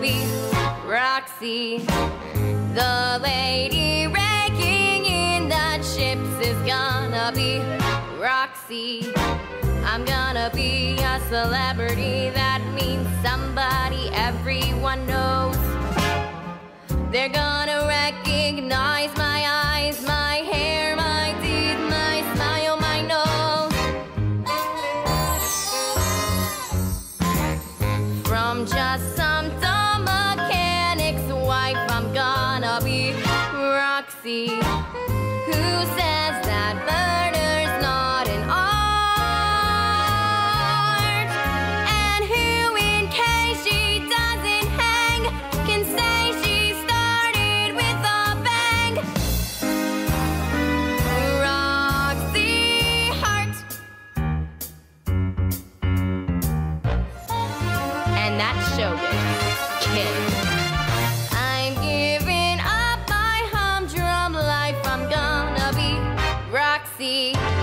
gonna Roxie. The lady raking in the chips is gonna be Roxie. I'm gonna be a celebrity that means somebody everyone knows. They're gonna recognize my eyes, my hair, my teeth, my smile, my nose. From just Roxie. Who says that murder's not an art? And who, in case she doesn't hang, can say she started with a bang? Roxie Hart. And that's showbiz, kid. see.